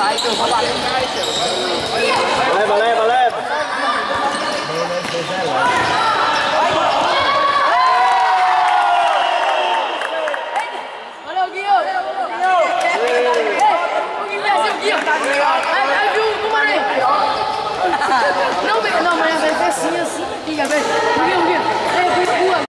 来一个我